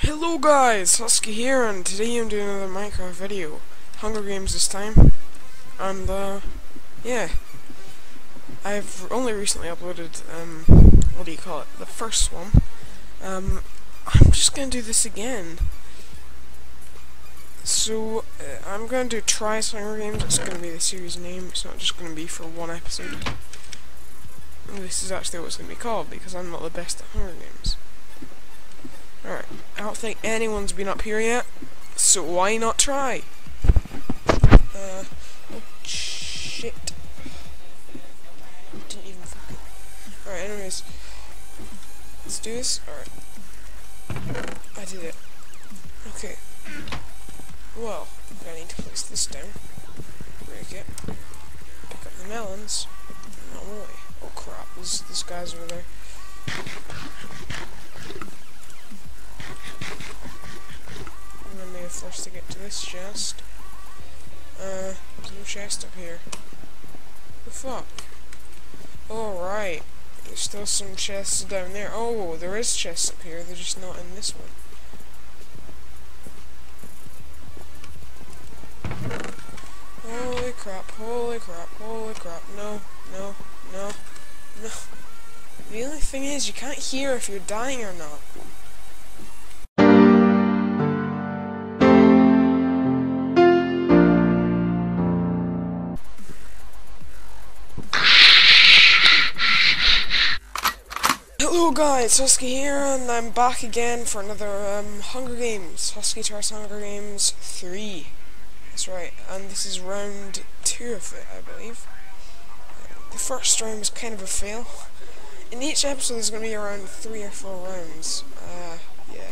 Hello guys, Husky here, and today I'm doing another Minecraft video. Hunger Games this time. And, uh, yeah. I've only recently uploaded, um, what do you call it, the first one. Um, I'm just gonna do this again. So, uh, I'm gonna do Tries Hunger Games, it's gonna be the series name, it's not just gonna be for one episode. This is actually what it's gonna be called, because I'm not the best at Hunger Games. Alright, I don't think anyone's been up here yet, so why not try? Uh, oh shit. Didn't even fucking... Alright, anyways. Let's do this. Alright. I did it. Okay. Well, I need to place this down. Break it. Pick up the melons. No way. Oh crap, this, there's guys over there. Gonna to get to this chest. Uh, there's no chest up here. The fuck? Alright. There's still some chests down there. Oh, there is chests up here, they're just not in this one. Holy crap, holy crap, holy crap. No, no, no, no. The only thing is, you can't hear if you're dying or not. Guys, Husky here, and I'm back again for another um, Hunger Games, Husky Tries Hunger Games 3. That's right, and this is round 2 of it, I believe. The first round was kind of a fail. In each episode there's going to be around 3 or 4 rounds. Uh, yeah.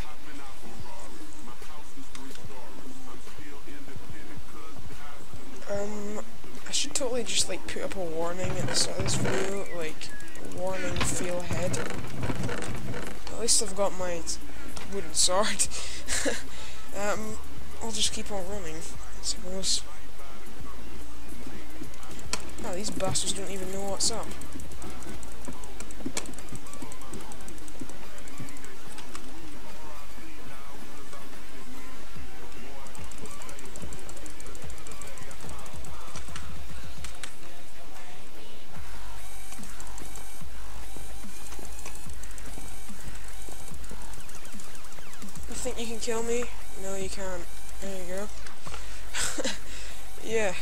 Um, I should totally just like put up a warning at the start of this video, like, warning feel ahead. At least I've got my wooden sword. um, I'll just keep on running, I suppose. Oh, these bastards don't even know what's up. Kill me? No, you can't. There you go. yeah.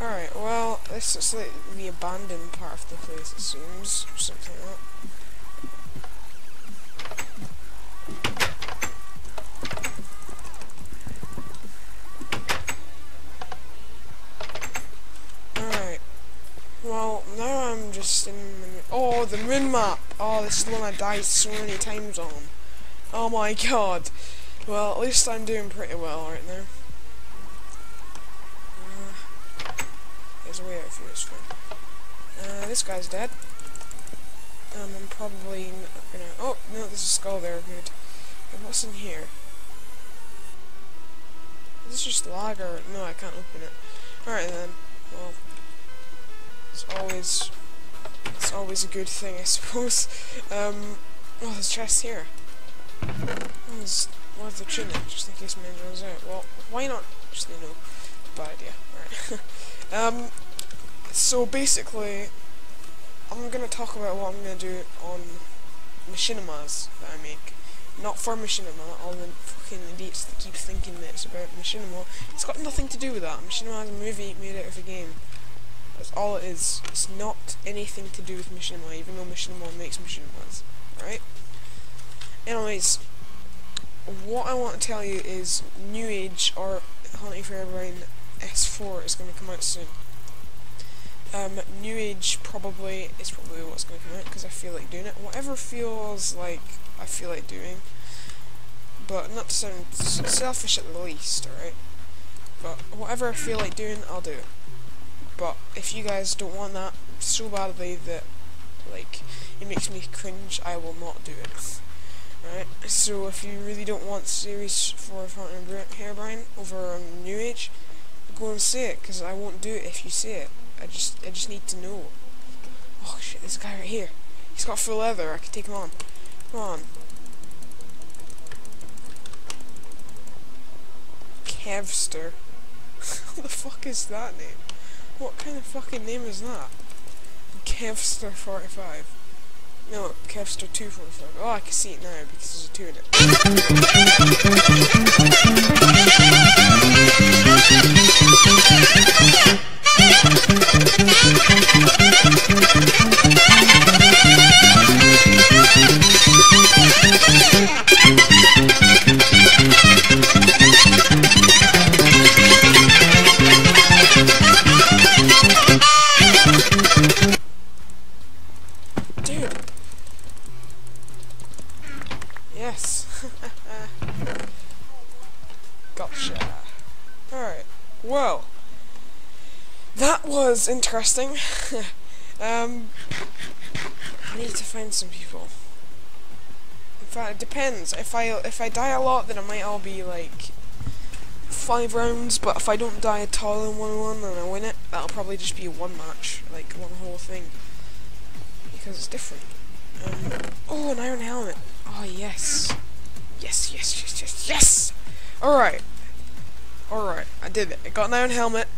Alright, well, this is like the abandoned part of the place, it seems. Something like that. Well, now I'm just in the... Oh, the moon map! Oh, this is the one I died so many times on. Oh my god. Well, at least I'm doing pretty well right now. Uh, there's a way out for this one. Uh, this guy's dead. Um, I'm probably not gonna... Oh, no, there's a skull there. Good. And what's in here? Is this just lag or... No, I can't open it. Alright then. Well, it's always... It's always a good thing, I suppose. Um, oh, there's chests here. There's one the chin just in case man runs out. Well, why not? Just, you know, bad idea. Alright. um, so basically, I'm gonna talk about what I'm gonna do on machinimas that I make. Not for machinima, all the fucking idiots that keep thinking that it's about machinima. It's got nothing to do with that. Machinima is a movie made out of a game. That's all it is. It's not anything to do with machinima, even though machinima makes machinimas. Right? Anyways, what I want to tell you is New Age or Hunting for Herobrine S4 is going to come out soon. Um, New Age probably is probably what's going to come out because I feel like doing it. Whatever feels like I feel like doing, but not to sound selfish at the least, alright? But whatever I feel like doing, I'll do. It. But if you guys don't want that so badly that like it makes me cringe, I will not do it. Right, so if you really don't want Series 4 of and Herobrine over on New Age, go and see it, because I won't do it if you see it. I just I just need to know. Oh shit, this guy right here. He's got full leather, I can take him on. Come on. Kevster. what the fuck is that name? What kind of fucking name is that? Kevster 45. No, Kevster 245. Oh, I can see it now because there's a 2 in it. Interesting. um, I need to find some people. In fact, it depends. If I if I die a lot, then it might all be like five rounds. But if I don't die at all in one one and I win it, that'll probably just be one match, like one whole thing, because it's different. Um, oh, an iron helmet. Oh yes, yes, yes, yes, yes, yes. All right, all right. I did it. I got an iron helmet.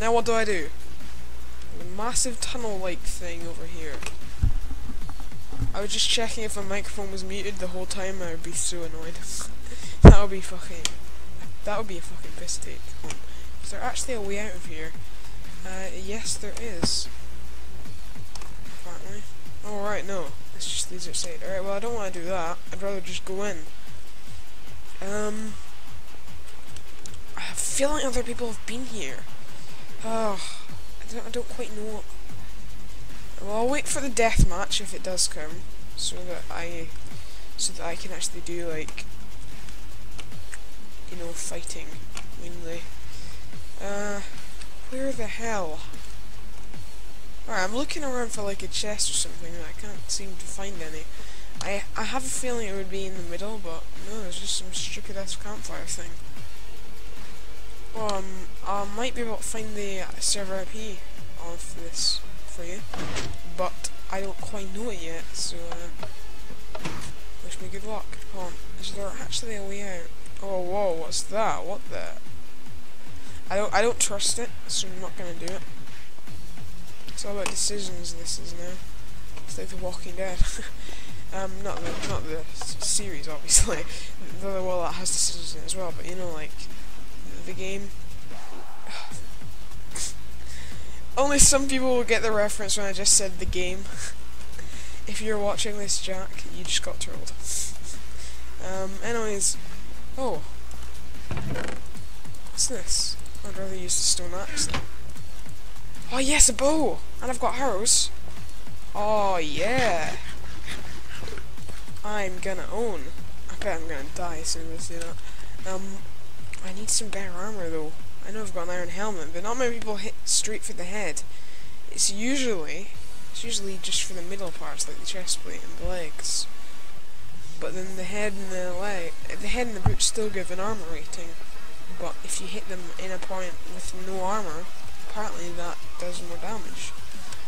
Now what do I do? Massive tunnel-like thing over here. I was just checking if my microphone was muted the whole time. I would be so annoyed. that would be fucking. That would be a fucking piss take. Is there actually a way out of here? Uh, yes, there is. Apparently. Oh right, no. It's just these outside. Alright, well I don't want to do that. I'd rather just go in. Um. I have a feeling other people have been here. Oh, don't, I don't quite know. Well, I'll wait for the death match if it does come, so that I, so that I can actually do like, you know, fighting mainly. Uh, where the hell? Alright, I'm looking around for like a chest or something, and I can't seem to find any. I I have a feeling it would be in the middle, but no, there's just some stupid ass campfire thing. Um, I might be able to find the server IP of this for you, but I don't quite know it yet, so uh, wish me good luck. On, is there actually a way out? Oh, whoa, what's that? What the? I don't, I don't trust it, so I'm not gonna do it. It's all about decisions. This is now. It's like The Walking Dead. um, not the, not the series, obviously. the well, that has decisions in it as well, but you know, like the game. Only some people will get the reference when I just said the game. if you're watching this, Jack, you just got trolled. Um, anyways. Oh. What's this? I'd rather use the stone axe. Oh yes, a bow! And I've got arrows. Oh yeah! I'm gonna own. I bet I'm gonna die as soon as I do that. Um, I need some better armor though. I know I've got an iron helmet, but not many people hit straight for the head. It's usually, it's usually just for the middle parts, like the chest plate and the legs. But then the head and the leg, the head and the boots still give an armor rating. But if you hit them in a point with no armor, apparently that does more damage.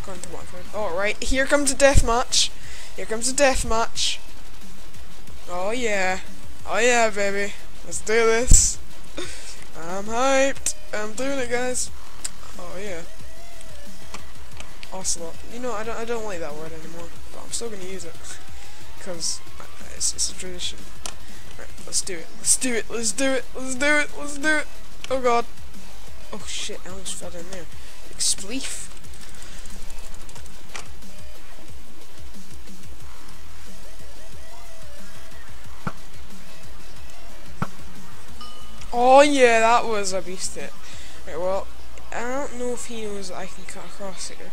According to I've heard. Oh, right, here comes a death match. Here comes a death match. Oh yeah. Oh yeah, baby. Let's do this. I'm hyped. I'm doing it, guys. Oh yeah. Ocelot. You know, I don't, I don't like that word anymore, but I'm still gonna use it because it's, it's a tradition. Right, let's do it. Let's do it. Let's do it. Let's do it. Let's do it. Oh god. Oh shit! I almost fell in there. Spleef. Oh yeah, that was a beast it. Right, well, I don't know if he knows that I can cut across here.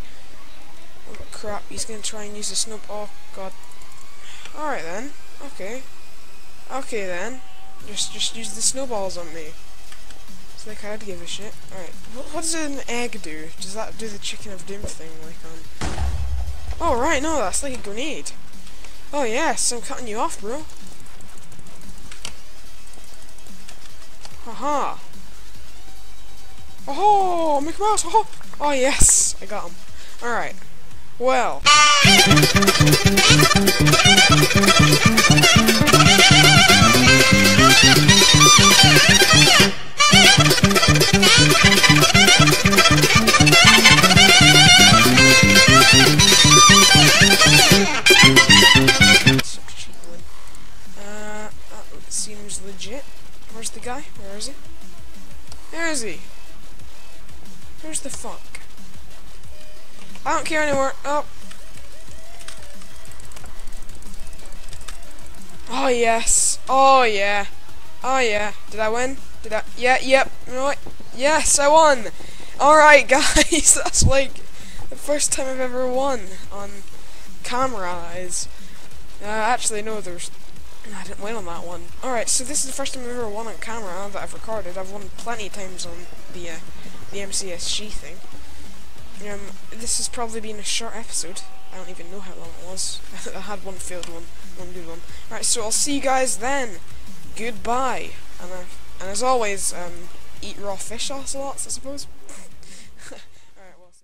Oh crap, he's gonna try and use the snow- oh god. Alright then, okay. Okay then. Just just use the snowballs on me. It's like I'd give a shit. Alright, what, what does an egg do? Does that do the chicken of doom thing like on... Oh right, no, that's like a grenade. Oh yes, I'm cutting you off, bro. Haha. Oh, Mickey Mouse. Oh, oh yes, I got him. All right. Well. I anymore. Oh. Oh yes. Oh yeah. Oh yeah. Did I win? Did I? Yeah. Yep. You? Yes, I won. All right, guys. That's like the first time I've ever won on camera eyes. Uh, actually, no. There's. I didn't win on that one. Alright, so this is the first time I've ever won on camera that I've recorded. I've won plenty of times on the uh, the MCSG thing. Um, this has probably been a short episode. I don't even know how long it was. I had one failed one, one good one. Alright, so I'll see you guys then. Goodbye. And, uh, and as always, um, eat raw fish ocelots, I suppose.